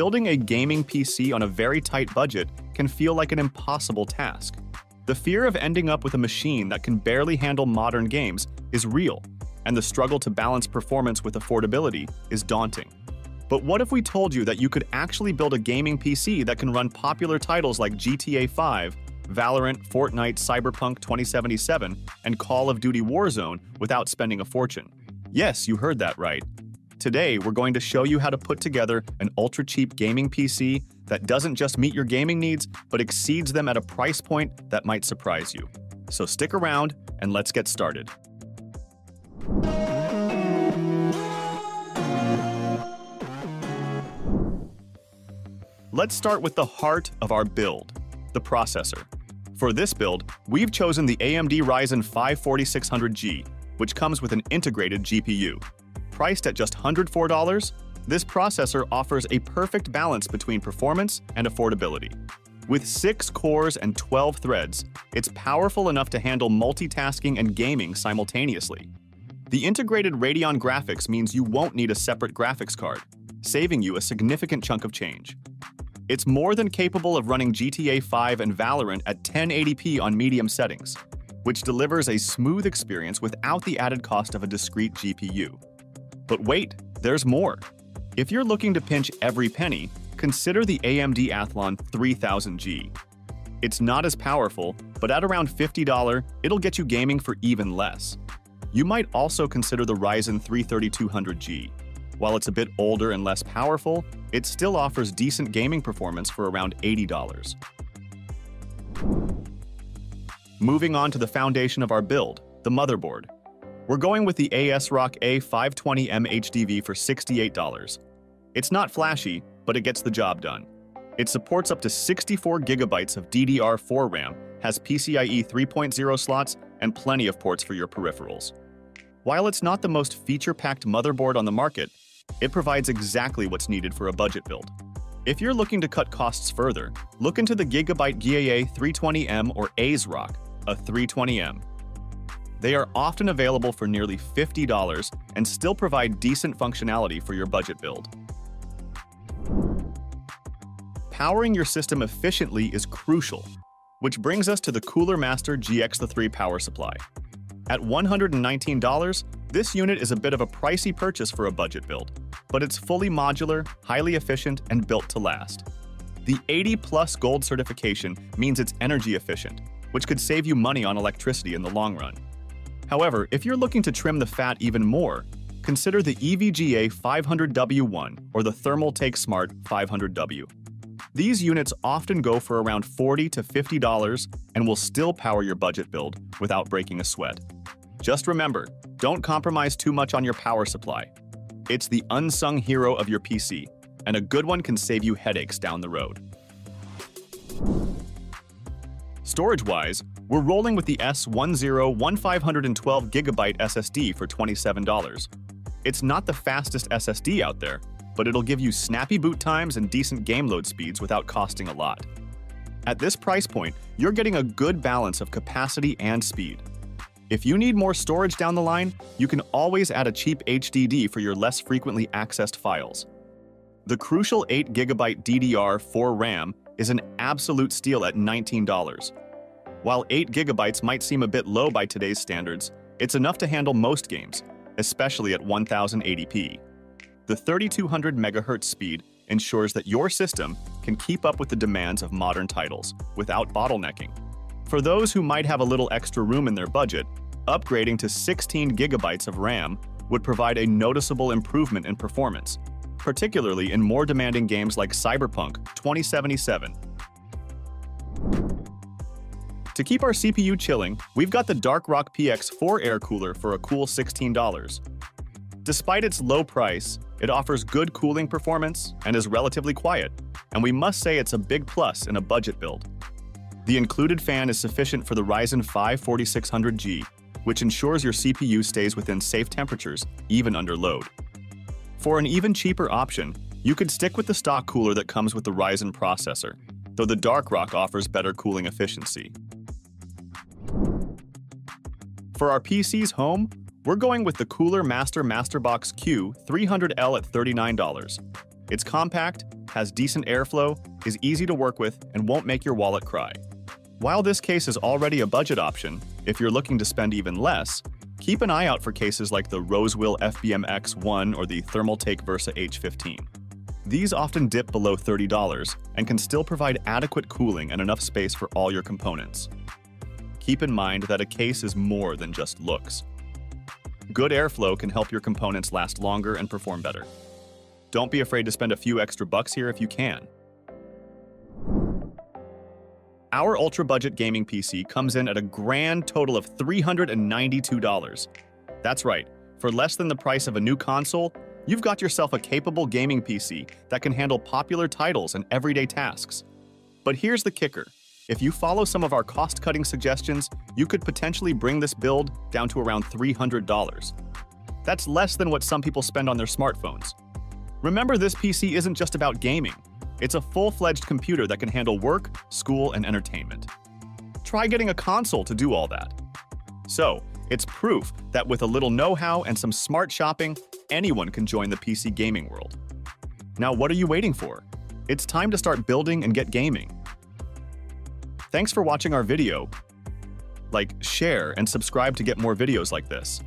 building a gaming PC on a very tight budget can feel like an impossible task. The fear of ending up with a machine that can barely handle modern games is real, and the struggle to balance performance with affordability is daunting. But what if we told you that you could actually build a gaming PC that can run popular titles like GTA 5, Valorant, Fortnite, Cyberpunk 2077, and Call of Duty Warzone without spending a fortune? Yes, you heard that right. Today, we're going to show you how to put together an ultra cheap gaming PC that doesn't just meet your gaming needs, but exceeds them at a price point that might surprise you. So stick around and let's get started. Let's start with the heart of our build, the processor. For this build, we've chosen the AMD Ryzen 5 4600G, which comes with an integrated GPU. Priced at just $104, this processor offers a perfect balance between performance and affordability. With 6 cores and 12 threads, it's powerful enough to handle multitasking and gaming simultaneously. The integrated Radeon graphics means you won't need a separate graphics card, saving you a significant chunk of change. It's more than capable of running GTA 5 and Valorant at 1080p on medium settings, which delivers a smooth experience without the added cost of a discrete GPU. But wait, there's more. If you're looking to pinch every penny, consider the AMD Athlon 3000G. It's not as powerful, but at around $50, it'll get you gaming for even less. You might also consider the Ryzen 3 3200G. While it's a bit older and less powerful, it still offers decent gaming performance for around $80. Moving on to the foundation of our build, the motherboard. We're going with the ASRock A520M HDV for $68. It's not flashy, but it gets the job done. It supports up to 64 gigabytes of DDR4 RAM, has PCIe 3.0 slots, and plenty of ports for your peripherals. While it's not the most feature-packed motherboard on the market, it provides exactly what's needed for a budget build. If you're looking to cut costs further, look into the Gigabyte GA-A320M or ASRock, A320M. They are often available for nearly $50 and still provide decent functionality for your budget build. Powering your system efficiently is crucial, which brings us to the Cooler Master GX3 power supply. At $119, this unit is a bit of a pricey purchase for a budget build, but it's fully modular, highly efficient, and built to last. The 80 plus gold certification means it's energy efficient, which could save you money on electricity in the long run. However, if you're looking to trim the fat even more, consider the EVGA 500W1 or the Thermaltake Smart 500W. These units often go for around 40 to $50 and will still power your budget build without breaking a sweat. Just remember, don't compromise too much on your power supply. It's the unsung hero of your PC, and a good one can save you headaches down the road. Storage-wise, we're rolling with the S10-1512GB SSD for $27. It's not the fastest SSD out there, but it'll give you snappy boot times and decent game load speeds without costing a lot. At this price point, you're getting a good balance of capacity and speed. If you need more storage down the line, you can always add a cheap HDD for your less frequently accessed files. The crucial 8GB DDR4 RAM is an absolute steal at $19. While 8 gigabytes might seem a bit low by today's standards, it's enough to handle most games, especially at 1080p. The 3200 MHz speed ensures that your system can keep up with the demands of modern titles without bottlenecking. For those who might have a little extra room in their budget, upgrading to 16 gigabytes of RAM would provide a noticeable improvement in performance, particularly in more demanding games like Cyberpunk 2077 to keep our CPU chilling, we've got the Darkrock PX4 air cooler for a cool $16. Despite its low price, it offers good cooling performance and is relatively quiet, and we must say it's a big plus in a budget build. The included fan is sufficient for the Ryzen 5 4600G, which ensures your CPU stays within safe temperatures, even under load. For an even cheaper option, you could stick with the stock cooler that comes with the Ryzen processor, though the Darkrock offers better cooling efficiency. For our PC's home, we're going with the Cooler Master Masterbox Q 300L at $39. It's compact, has decent airflow, is easy to work with, and won't make your wallet cry. While this case is already a budget option, if you're looking to spend even less, keep an eye out for cases like the Rosewill FBM X1 or the Thermaltake Versa H15. These often dip below $30 and can still provide adequate cooling and enough space for all your components. Keep in mind that a case is more than just looks. Good airflow can help your components last longer and perform better. Don't be afraid to spend a few extra bucks here if you can. Our ultra budget gaming PC comes in at a grand total of $392. That's right, for less than the price of a new console, you've got yourself a capable gaming PC that can handle popular titles and everyday tasks. But here's the kicker. If you follow some of our cost-cutting suggestions, you could potentially bring this build down to around $300. That's less than what some people spend on their smartphones. Remember, this PC isn't just about gaming. It's a full-fledged computer that can handle work, school, and entertainment. Try getting a console to do all that. So, it's proof that with a little know-how and some smart shopping, anyone can join the PC gaming world. Now what are you waiting for? It's time to start building and get gaming. Thanks for watching our video. Like, share, and subscribe to get more videos like this.